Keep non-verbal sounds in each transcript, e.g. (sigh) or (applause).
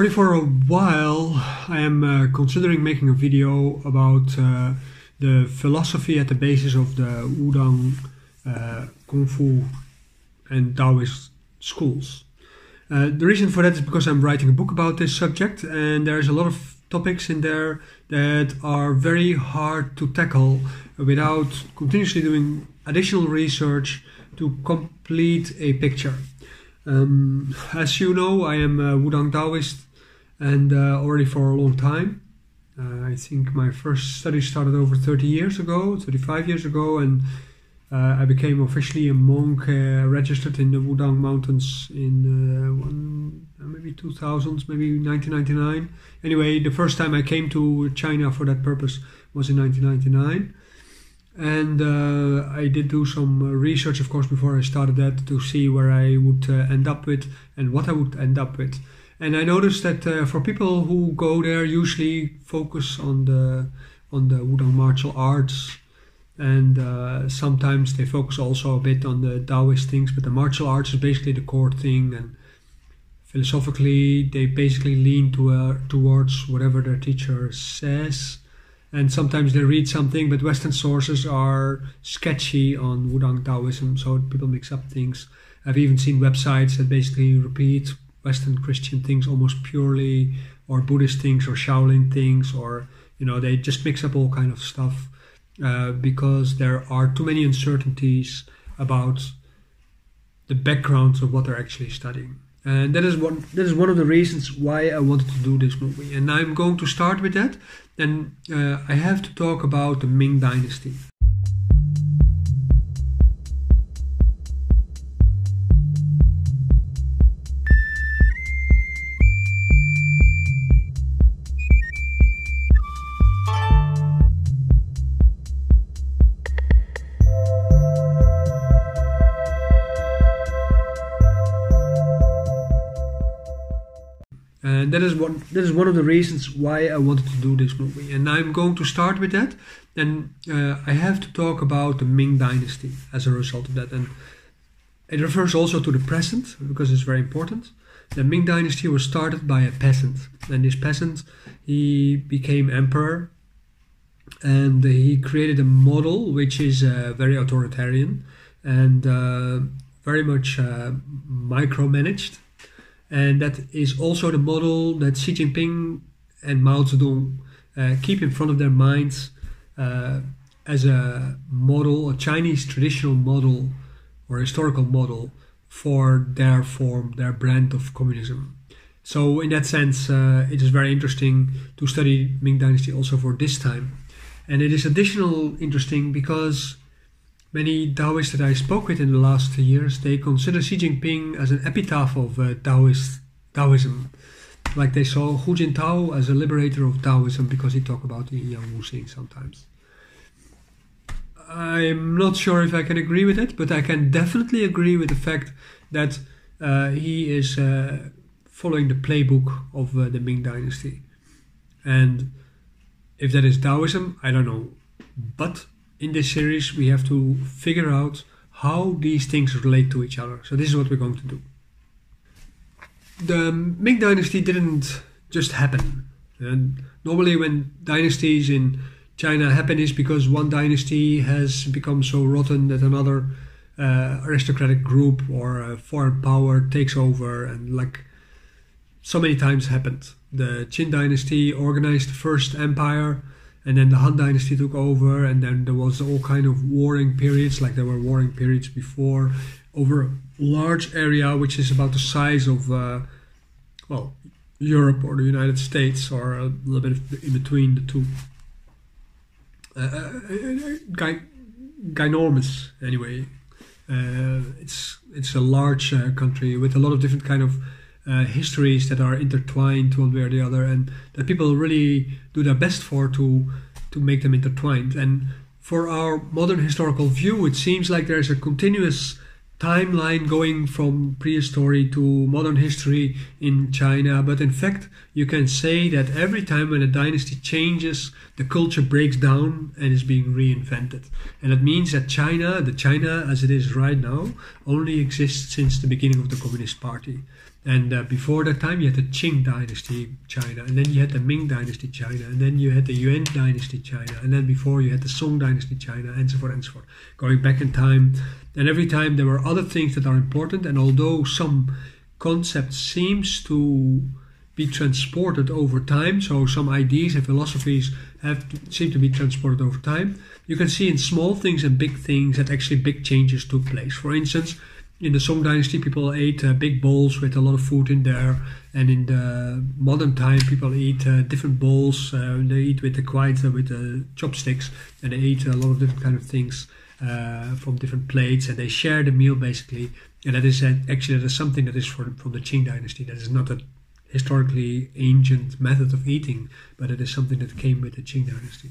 Already for a while, I am uh, considering making a video about uh, the philosophy at the basis of the Wudang uh, Kung Fu and Taoist schools. Uh, the reason for that is because I'm writing a book about this subject, and there's a lot of topics in there that are very hard to tackle without continuously doing additional research to complete a picture. Um, as you know, I am a Wudang Taoist and uh, already for a long time. Uh, I think my first study started over 30 years ago, 35 years ago, and uh, I became officially a monk registered in the Wudang Mountains in one, maybe 2000s, maybe 1999. Anyway, the first time I came to China for that purpose was in 1999 and uh, I did do some research, of course, before I started that to see where I would uh, end up with and what I would end up with. And I noticed that uh, for people who go there, usually focus on the on the Wudang martial arts, and uh, sometimes they focus also a bit on the Taoist things. But the martial arts is basically the core thing, and philosophically, they basically lean to, uh, towards whatever their teacher says and sometimes they read something, but Western sources are sketchy on Wudang Taoism, so people mix up things. I've even seen websites that basically repeat Western Christian things almost purely, or Buddhist things, or Shaolin things, or you know they just mix up all kind of stuff uh, because there are too many uncertainties about the backgrounds of what they're actually studying. And that is one that is one of the reasons why I wanted to do this movie. And I'm going to start with that. And uh, I have to talk about the Ming Dynasty. That is one that is one of the reasons why I wanted to do this movie. And I'm going to start with that. And uh, I have to talk about the Ming Dynasty as a result of that. And it refers also to the present because it's very important. The Ming Dynasty was started by a peasant, and this peasant he became emperor, and he created a model which is uh, very authoritarian and uh, very much uh, micromanaged and that is also the model that Xi Jinping and Mao Zedong uh, keep in front of their minds uh, as a model, a Chinese traditional model or historical model for their form, their brand of communism. So, in that sense, uh, it is very interesting to study Ming Dynasty also for this time. And it is additional interesting because Many Taoists that I spoke with in the last years, they consider Xi Jinping as an epitaph of uh, Taoist Taoism. Like they saw Hu Jintao as a liberator of Taoism because he talked about the Yang Wu Xing sometimes. I'm not sure if I can agree with it, but I can definitely agree with the fact that uh, he is uh, following the playbook of uh, the Ming Dynasty. And if that is Taoism, I don't know. But in this series we have to figure out how these things relate to each other. So this is what we're going to do. The Ming Dynasty didn't just happen. And normally when dynasties in China happen is because one dynasty has become so rotten that another uh, aristocratic group or a foreign power takes over and like so many times happened. The Qin dynasty organized the first empire and then the Han Dynasty took over, and then there was all kind of warring periods, like there were warring periods before, over a large area which is about the size of, uh, well, Europe or the United States, or a little bit in between the two. Uh, uh, uh ginormous, anyway. Uh, it's it's a large uh, country with a lot of different kind of uh, histories that are intertwined one way or the other, and that people really do their best for to to make them intertwined. And for our modern historical view, it seems like there's a continuous timeline going from prehistory to modern history in China. But in fact, you can say that every time when a dynasty changes, the culture breaks down and is being reinvented. And that means that China, the China as it is right now, only exists since the beginning of the Communist Party. And uh, before that time, you had the Qing dynasty China, and then you had the Ming dynasty China, and then you had the Yuan dynasty China, and then before you had the Song dynasty China, and so forth and so forth. Going back in time, and every time there were other things that are important, and although some concept seems to be transported over time, so some ideas and philosophies have to, seem to be transported over time, you can see in small things and big things that actually big changes took place. For instance, in the Song Dynasty, people ate uh, big bowls with a lot of food in there, and in the modern time, people eat uh, different bowls. Uh, they eat with the quite uh, with the chopsticks, and they eat a lot of different kind of things uh, from different plates, and they share the meal basically. And that is uh, actually that is something that is from from the Qing Dynasty. That is not a historically ancient method of eating, but it is something that came with the Qing Dynasty.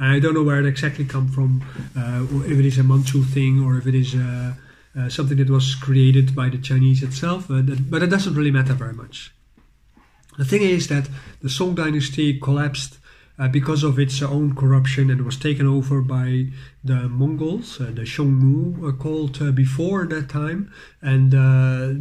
I don't know where it exactly come from, if it is a Manchu thing or if it is uh, something that was created by the Chinese itself, uh, that, but it doesn't really matter very much. The thing is that the Song dynasty collapsed uh, because of its own corruption and was taken over by the Mongols, uh, the Xiongnu uh, called uh, before that time, and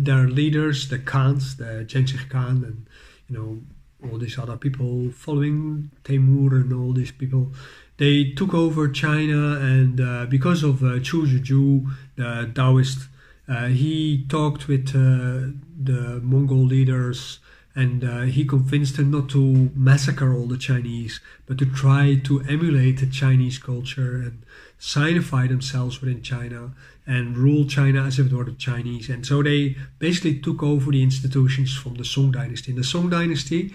their leaders, the Khans, the Genghis Khan, and you know all these other people following Timur and all these people they took over China, and uh, because of uh, Zhu Zhizhu, the Taoist, uh, he talked with uh, the Mongol leaders and uh, he convinced them not to massacre all the Chinese, but to try to emulate the Chinese culture and sinify themselves within China and rule China as if it were the Chinese. And so they basically took over the institutions from the Song dynasty. In the Song dynasty,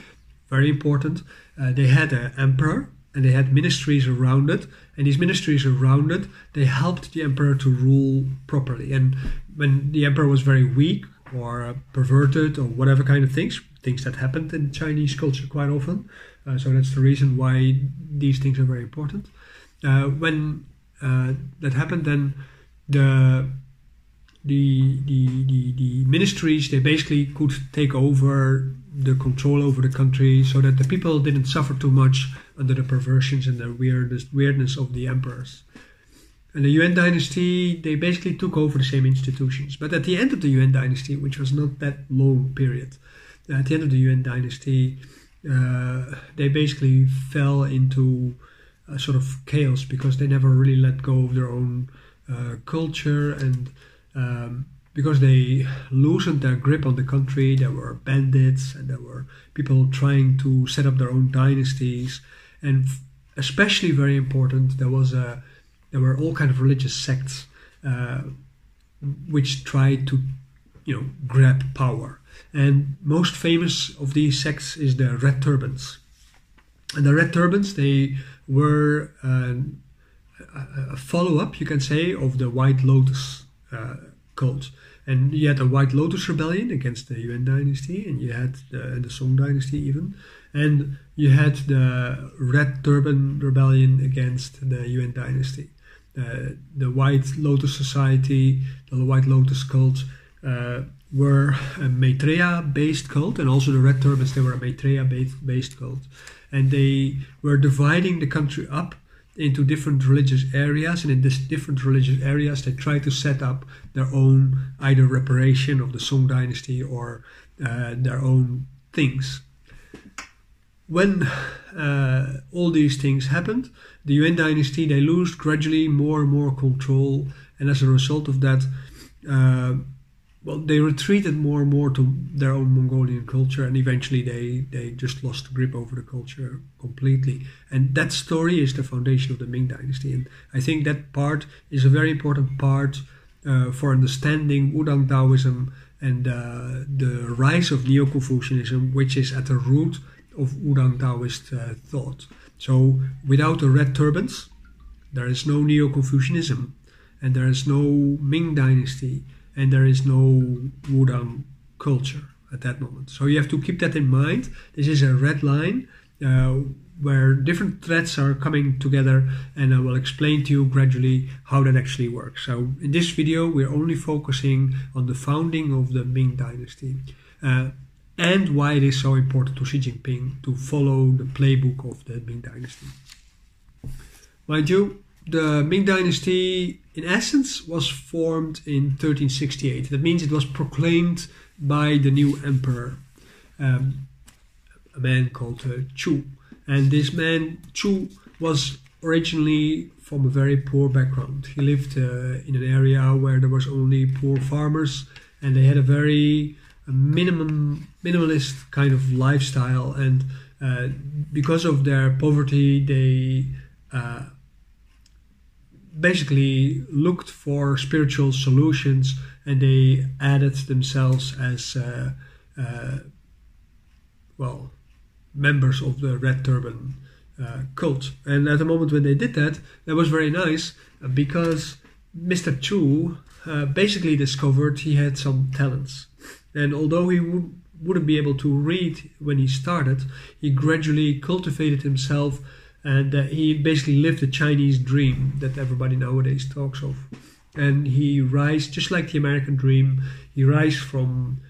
very important, uh, they had an emperor and they had ministries around it. And these ministries around it, they helped the emperor to rule properly. And when the emperor was very weak or perverted or whatever kind of things, things that happened in Chinese culture quite often. Uh, so that's the reason why these things are very important. Uh, when uh, that happened, then the the, the the the ministries they basically could take over the control over the country so that the people didn't suffer too much under the perversions and the weirdness, weirdness of the emperors. And the Yuan dynasty, they basically took over the same institutions. But at the end of the Yuan dynasty, which was not that long period, at the end of the Yuan dynasty, uh, they basically fell into a sort of chaos because they never really let go of their own uh, culture and um, because they loosened their grip on the country. There were bandits and there were people trying to set up their own dynasties, and especially very important, there was a there were all kind of religious sects uh, which tried to you know grab power. And most famous of these sects is the Red Turbans. And the Red Turbans they were uh, a follow up, you can say, of the White Lotus uh, cult. And you had the White Lotus Rebellion against the Yuan dynasty, and you had the, the Song dynasty even, and you had the Red Turban Rebellion against the Yuan dynasty. Uh, the White Lotus Society, the White Lotus cult, uh, were a Maitreya-based cult, and also the Red Turbans, they were a Maitreya-based cult. And they were dividing the country up into different religious areas, and in these different religious areas, they try to set up their own either reparation of the Song dynasty or uh, their own things. When uh, all these things happened, the Yuan dynasty they lost gradually more and more control, and as a result of that, uh, well, they retreated more and more to their own Mongolian culture, and eventually they, they just lost grip over the culture completely. And that story is the foundation of the Ming Dynasty. And I think that part is a very important part uh, for understanding Wudang Taoism and uh, the rise of Neo Confucianism, which is at the root of Wudang Taoist uh, thought. So, without the red turbans, there is no Neo Confucianism, and there is no Ming Dynasty and there is no Wudang culture at that moment. So you have to keep that in mind. This is a red line uh, where different threads are coming together, and I will explain to you gradually how that actually works. So in this video, we're only focusing on the founding of the Ming Dynasty. Uh, and why it is so important to Xi Jinping to follow the playbook of the Ming Dynasty. Mind you, the Ming Dynasty, in essence, was formed in 1368. That means it was proclaimed by the new emperor, um, a man called uh, Chu. And this man, Chu, was originally from a very poor background. He lived uh, in an area where there was only poor farmers, and they had a very minimum minimalist kind of lifestyle. And uh, because of their poverty, they uh, basically looked for spiritual solutions, and they added themselves as uh, uh, well members of the Red Turban uh, cult. And at the moment when they did that, that was very nice uh, because Mr. Chu uh, basically discovered he had some talents. And although he w- wouldn't be able to read when he started, he gradually cultivated himself and uh, he basically lived the Chinese dream that everybody nowadays talks of. And he rise, just like the American dream, he rise from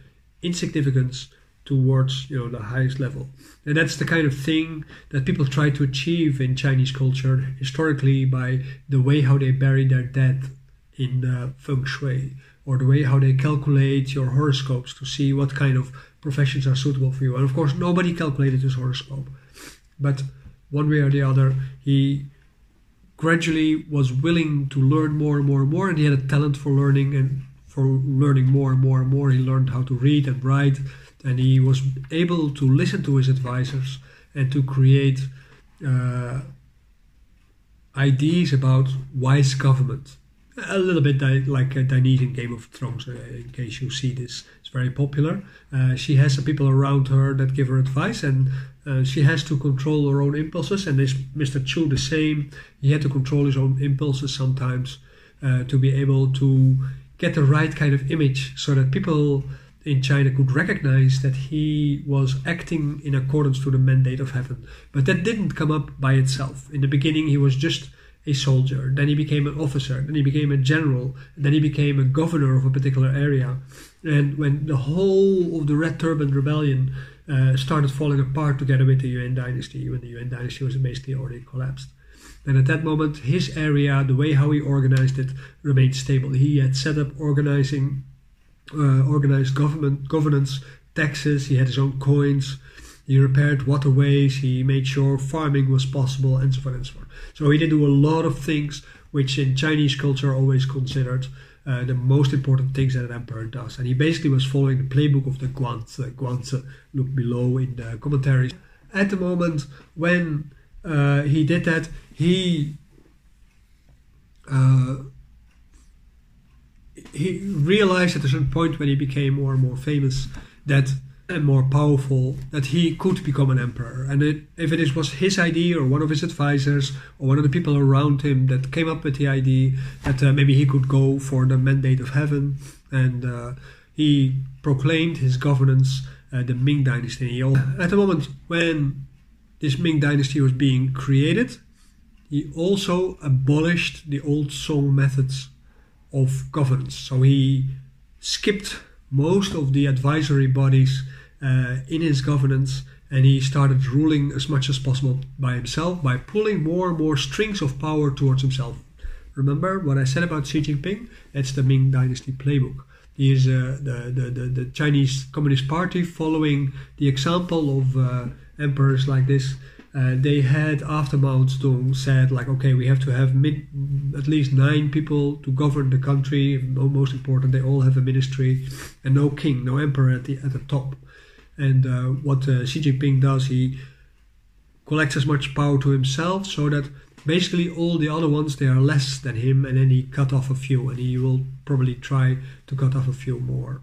insignificance towards you know the highest level. And that's the kind of thing that people try to achieve in chinese culture historically by the way how they bury their dead in uh, feng shui or the way how they calculate your horoscopes to see what kind of professions are suitable for you. And of course nobody calculated his horoscope. But one way or the other he gradually was willing to learn more and more and more and he had a talent for learning and for learning more and more and more he learned how to read and write and he was able to listen to his advisors and to create uh, ideas about wise government. A little bit like uh, Daenerys Game of Thrones, uh, in case you see this. It's very popular. Uh, she has some people around her that give her advice, and uh, she has to control her own impulses. And this Mr. Chu, the same, he had to control his own impulses sometimes uh, to be able to get the right kind of image so that people in China could recognize that he was acting in accordance to the mandate of heaven. But that didn't come up by itself. In the beginning, he was just a soldier, then he became an officer, then he became a general, then he became a governor of a particular area. And when the whole of the Red Turban Rebellion uh, started falling apart together with the Yuan dynasty, when the Yuan dynasty was basically already collapsed. And at that moment, his area, the way how he organized it, remained stable. He had set up organizing uh, organized government governance, taxes. He had his own coins. He repaired waterways. He made sure farming was possible, and so forth and so forth. So he did do a lot of things which in Chinese culture are always considered uh, the most important things that an emperor does. And he basically was following the playbook of the Guanzi. Guanzi, look below in the commentaries. At the moment when uh, he did that, he uh, he realized at a certain point when he became more and more famous that and more powerful that he could become an emperor and it, if it was his idea or one of his advisors or one of the people around him that came up with the idea that uh, maybe he could go for the mandate of heaven and uh, he proclaimed his governance uh, the Ming dynasty at the moment when this Ming dynasty was being created he also abolished the old Song methods of governance. So he skipped most of the advisory bodies uh, in his governance and he started ruling as much as possible by himself by pulling more and more strings of power towards himself. Remember what I said about Xi Jinping? That's the Ming Dynasty playbook. He is uh, the, the, the, the, Chinese Communist Party following the example of uh, emperors like this uh, they had after Mao Zedong said like, okay, we have to have at least nine people to govern the country. Most important, they all have a ministry, and no king, no emperor at the at the top. And uh, what uh, Xi Jinping does, he collects as much power to himself, so that basically all the other ones they are less than him, and then he cut off a few, and he will probably try to cut off a few more.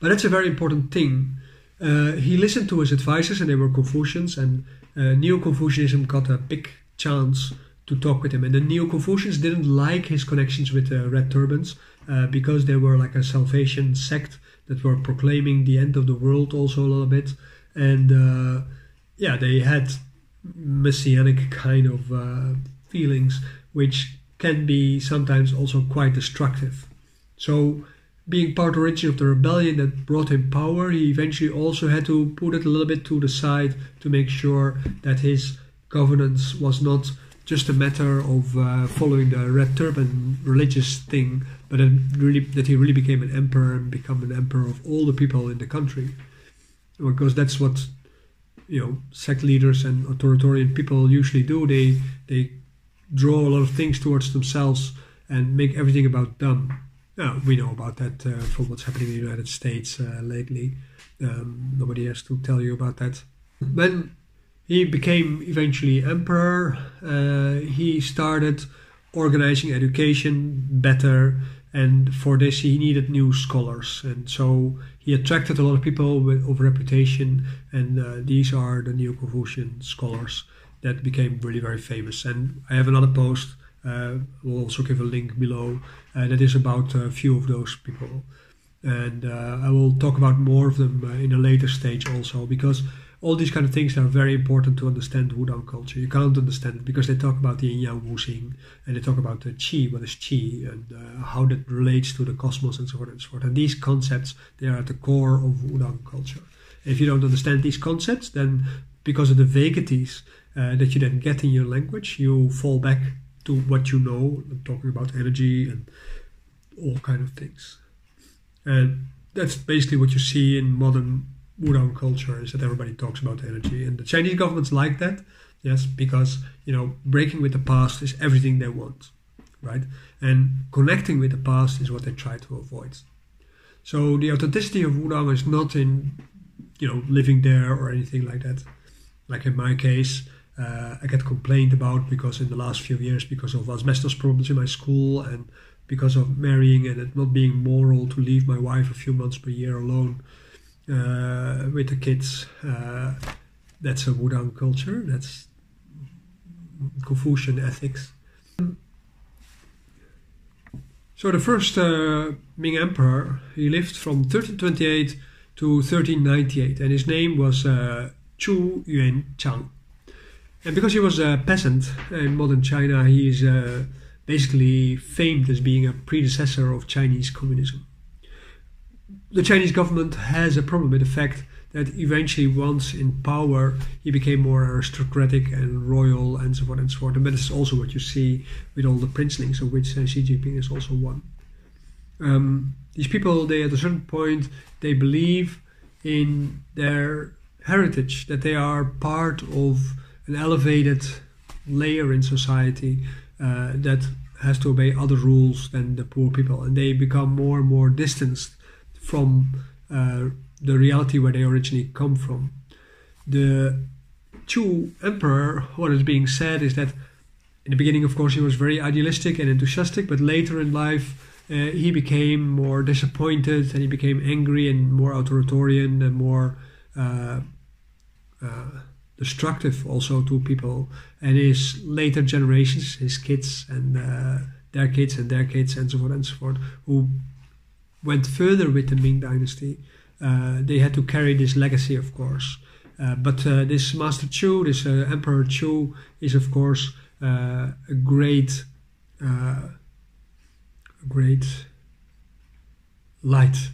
But that's a very important thing he listened to his advisors, and they were Confucians, and uh, Neo Confucianism got a big chance to talk with him. And the Neo Confucians didn't like his connections with the Red Turbans uh, because they were like a salvation sect that were proclaiming the end of the world, also a little bit. And uh, yeah, they had messianic kind of uh, feelings, which can be sometimes also quite destructive. So being part origin of the rebellion that brought him power, he eventually also had to put it a little bit to the side to make sure that his governance was not just a matter of uh, following the red turban religious thing, but really that he really became an emperor and become an emperor of all the people in the country, because that's what you know sect leaders and authoritarian people usually do. They they draw a lot of things towards themselves and make everything about them. Now, we know about that uh, from what's happening in the United States uh, lately. Um, nobody has to tell you about that. When he became eventually emperor, uh, he started organizing education better, and for this he needed new scholars, and so he attracted a lot of people with, of reputation, and uh, these are the Neo-Confucian scholars that became really very famous. And I have another post. Uh, we'll also give a link below uh, that is about a few of those people, and uh, I will talk about more of them in a later stage also because all these kind of things are very important to understand Wudang culture. You can't understand it because they talk about the Yin Yang Wuxing and they talk about the Qi, what is Qi, and uh, how that relates to the cosmos and so on and so forth. And these concepts, they are at the core of Wudang culture. If you don't understand these concepts, then because of the vaguities uh, that you then get in your language, you fall back to what you know. I'm talking about energy and all kind of things. And that's basically what you see in modern Wudang culture is that everybody talks about energy, and the Chinese governments like that, yes, because you know breaking with the past is everything they want, right? And connecting with the past is what they try to avoid. So the authenticity of Wudang is not in you know living there or anything like that. Like in my case, uh, I get complained about because in the last few years because of asbestos problems in my school and because of marrying and it not being moral to leave my wife a few months per year alone uh, with the kids. Uh, that's a Wudang culture. That's Confucian ethics. So the first uh, Ming emperor, he lived from 1328 to 1398, and his name was uh, Chu Yuan Chang. And because he was a peasant in modern China, he is uh, basically famed as being a predecessor of Chinese communism the Chinese government has a problem with the fact that eventually, once in power, he became more aristocratic and royal and so on and so forth. And that is also what you see with all the princelings, of which uh, Xi Jinping is also one. Um, these people, they at a certain point, they believe in their heritage, that they are part of an elevated layer in society uh, that has to obey other rules than the poor people, and they become more and more distanced from uh, the reality where they originally come from. The Chu emperor, what is being said is that in the beginning, of course, he was very idealistic and enthusiastic, but later in life, uh, he became more disappointed and he became angry and more authoritarian and more uh, uh, destructive also to people. And his later generations, his kids and uh, their kids and their kids and so on and so forth, who went further with the Ming Dynasty, uh, they had to carry this legacy, of course. Uh, but uh, this Master Chu, this uh, Emperor Chu, is of course uh, a great, a great light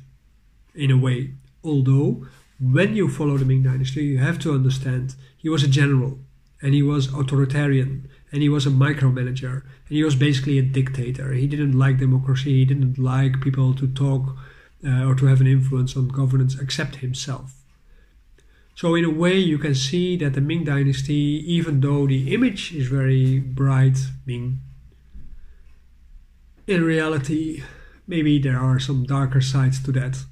in a way. Although, when you follow the Ming Dynasty, you have to understand he was a general and he was authoritarian and he was a micromanager and he was basically a dictator. He didn't like democracy, he didn't like people to talk uh, or to have an influence on governance except himself. So, in a way, you can see that the Ming Dynasty, even though the image is very bright, Ming, in reality, maybe there are some darker sides to that.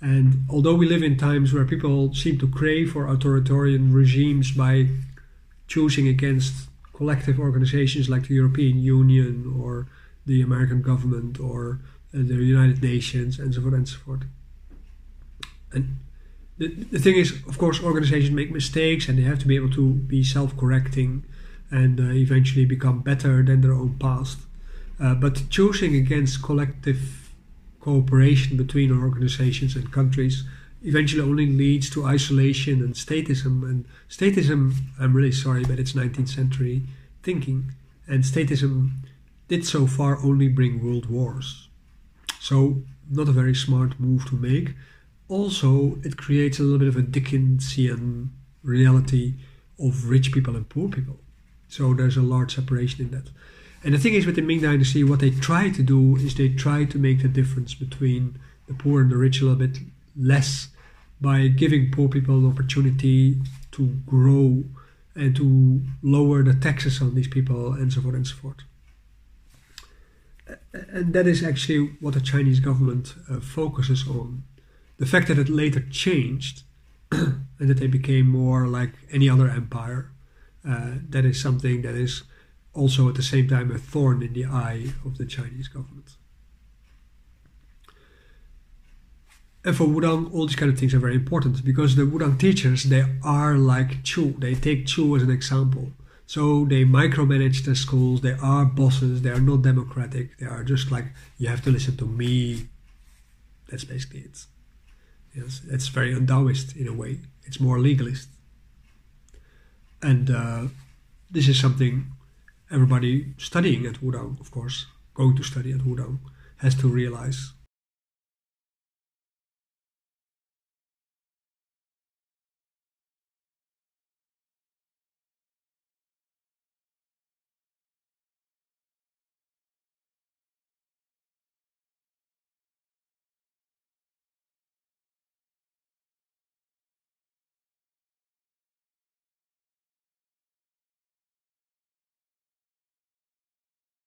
And although we live in times where people seem to crave for authoritarian regimes by choosing against collective organizations like the European Union or the American government or uh, the United Nations and so forth and so forth. And the, the thing is, of course, organizations make mistakes and they have to be able to be self correcting and uh, eventually become better than their own past. Uh, but choosing against collective cooperation between organizations and countries eventually only leads to isolation and statism. And statism, I'm really sorry, but it's 19th century thinking. And statism did so far only bring world wars. So, not a very smart move to make. Also, it creates a little bit of a Dickensian reality of rich people and poor people. So, there's a large separation in that. And the thing is with the Ming Dynasty, what they try to do is they try to make the difference between the poor and the rich a little bit less by giving poor people an opportunity to grow and to lower the taxes on these people and so forth and so forth. And that is actually what the Chinese government uh, focuses on. The fact that it later changed (clears throat) and that they became more like any other empire, uh, that is something that is also at the same time a thorn in the eye of the Chinese government. And for Wudang, all these kind of things are very important because the Wudang teachers, they are like Chu. They take Chu as an example. So they micromanage the schools. They are bosses. They are not democratic. They are just like, you have to listen to me. That's basically it. Yes, it's very Taoist in a way. It's more legalist. And uh, this is something everybody studying at Wudang, of course, going to study at Wudang, has to realize